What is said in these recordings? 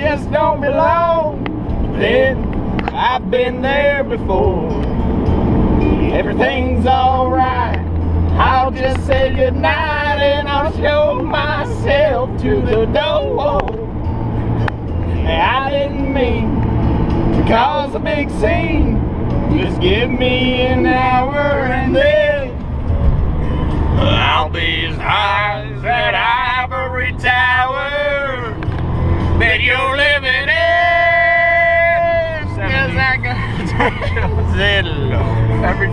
just don't belong. Then I've been there before. Everything's alright. I'll just say goodnight and I'll show myself to the door. I didn't mean to cause a big scene. Just give me an hour and then every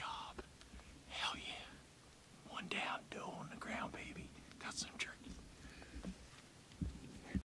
job. Hell yeah. One down, doe on the ground, baby. Got some